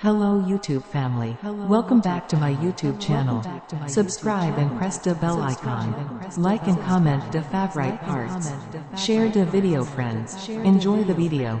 Hello YouTube family. Welcome back to my YouTube channel. My Subscribe and press the bell icon. And Like and comment the favorite parts. Share the video friends. Enjoy the video.